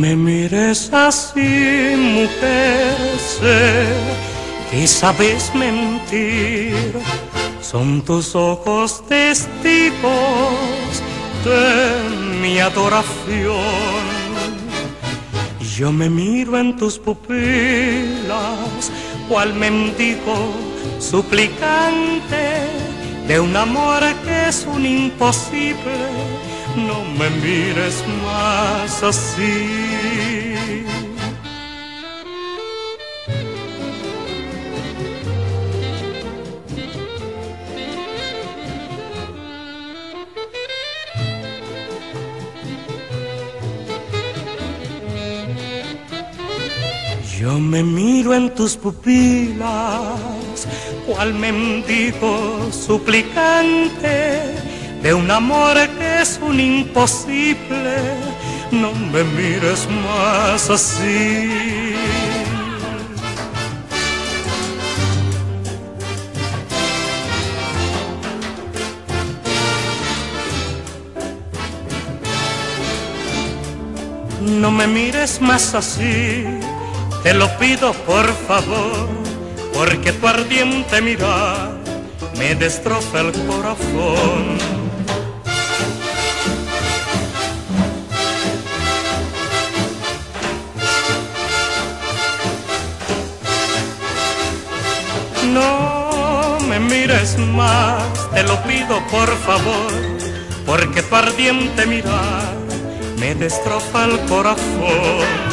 me mires así, mujer, sé que sabes mentir. Son tus ojos testigos de mi adoración. Yo me miro en tus pupilas, cual mendigo suplicante de un amor que es un imposible. No me mires más así. Yo me miro en tus pupilas, cual mendigo suplicante de un amor que es un imposible. No me mires más así. No me mires más así te lo pido por favor, porque tu ardiente mirar me destroza el corazón. Mires más, te lo pido por favor, porque tu ardiente mirar me destroza el corazón.